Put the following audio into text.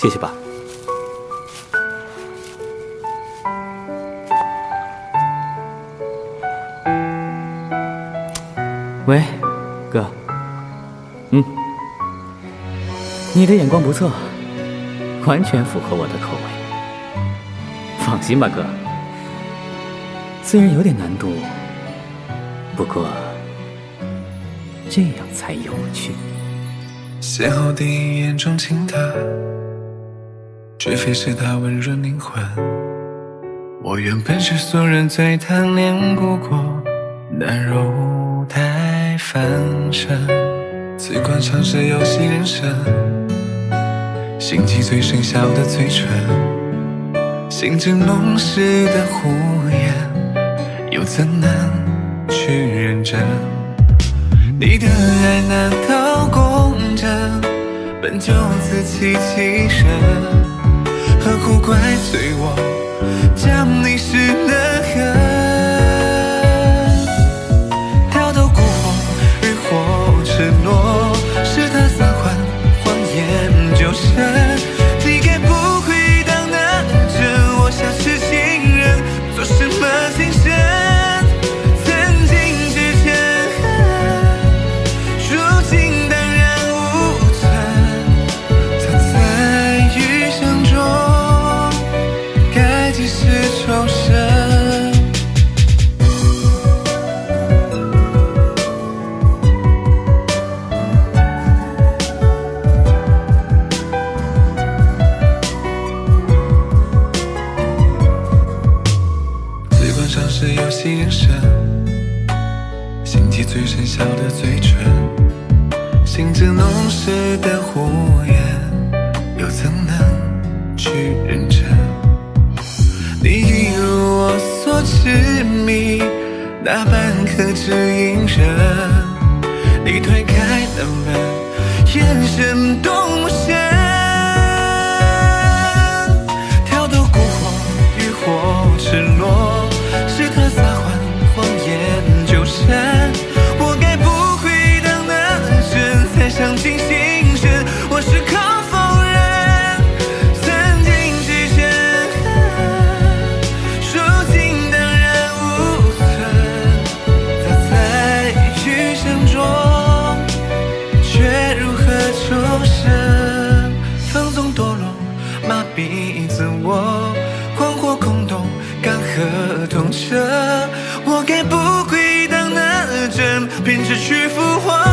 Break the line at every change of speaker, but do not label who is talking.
谢谢爸。喂，哥。嗯，你的眼光不错，完全符合我的口味。放心吧，哥。虽然有点难度，不过这样才有趣。
邂逅第一眼钟情的，绝非是他温润灵魂。我原本是俗人最贪恋不过，难入太凡尘。习惯尝试游戏人生，心机最深笑的嘴唇，心之浓时的胡言，又怎能去认真？你的爱难道公正？本就自欺欺人，怪罪我将你是尝试游戏人生，心机最深笑的嘴唇，心之浓时的胡言，又怎能去认真？你一如我所痴迷，那般克制隐忍。你推开了门，眼神多么深。失去浮华